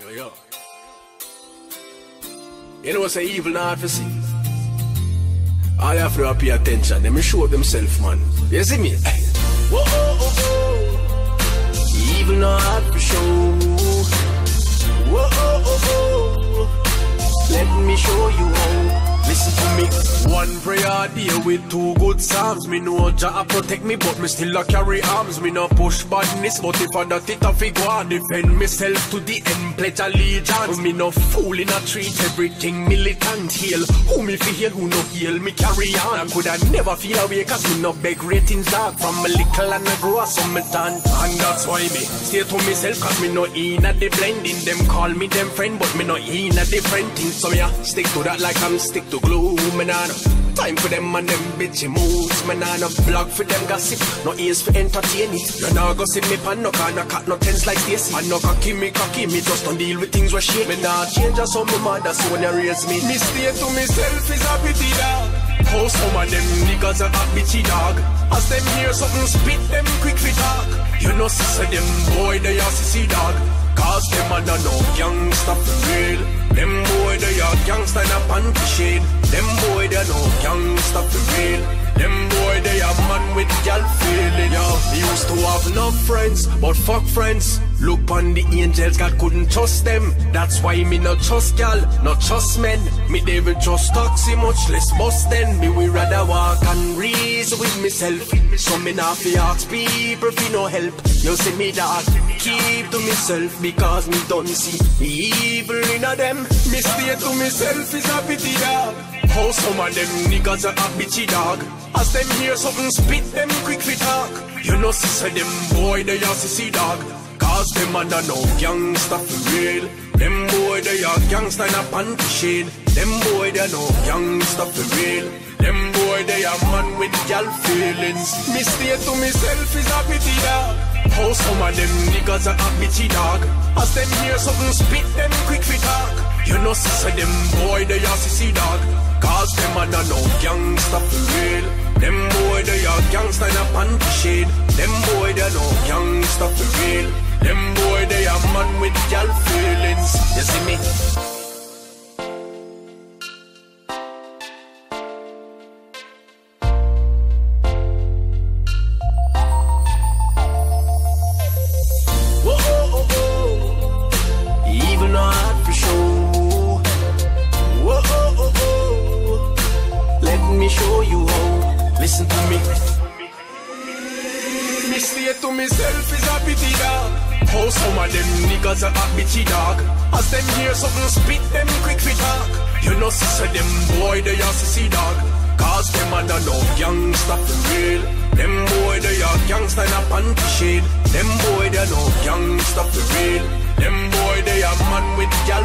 Yo, yo. You know what's a evil see? All you have to pay attention. Let me show themselves, man. You see me? Whoa, oh, oh, oh. Evil not for show. Whoa, oh, oh, oh. Let me show you how. Me. One prayer day with two good psalms. Me know Jah protect me, but me still a carry arms. Me no push badness, but if I that it I fi go on, defend myself to the end, pledge allegiance. Me no fool in a treat everything militant. Heal who me fi heal, who no heal me carry on. I coulda never feel away, cause me no beg ratings dog. From a little and I grow so me tan. And that's why me stay to myself, cause me no in at the blending. Them call me them friend, but me no in at different things. So yeah, stick to that like I'm stick to glue. Nah no time for them and them bitchy moves. Me nah no blog for them gossip, no ears for entertain it. You nah go see me pan no car, no cat, no tens like this. I no cocky me cocky, me just don't deal with things where shit. Me nah change as some me mother so when you raise me. Me stay to myself is a pity dog. Oh, How some of them niggas are a bitchy dog. As them hear something spit them quick fi talk. You know sister them boy they are sissy dog. Cause them a no no gangsta for real. Them boy they are gangsta in a panty shade. Them boy they no gangsta for real. Used to have no friends, but fuck friends. Look on the angels, God couldn't trust them. That's why me not trust gal, not trust men. Me they will trust taxi, much less bust then. Me we rather walk and reason with myself. So me not fi ask people fi no help. You see me dog, keep to myself because me don't see evil in a them. Me stay to myself is a pity dog. How some of them niggas are a bitchy dog. As them hear something spit them quick fi talk. You know sister them boy they are sissy dog. Cause them a no gangsta for real. Them boy they are gangsta in a panty shade. Them boy they no gangsta for real. Boy they are man with gal feelings. Me stay to myself is a pity dog. How some of them niggas are a bitchy dog. As them hear something spit them quick fi talk. You know sister them boy they are sissy dog. Cause them a no gangsta for real. Them boy they are gangsta in a panty shade. Them boy they no gangsta for real. Them boy they are man with gal feelings. You see me? Me show you how. Listen to me. Me stay to myself is a pity dog. How some of them niggas are a bitchy dog. As them hear something spit them quick fi talk. You know sister them boy they are sissy dog. Cause them a no gangsta for real. Them boy they are gangsta in a panty shade. Them boy they are no gangsta for real. Them boy they are man with gal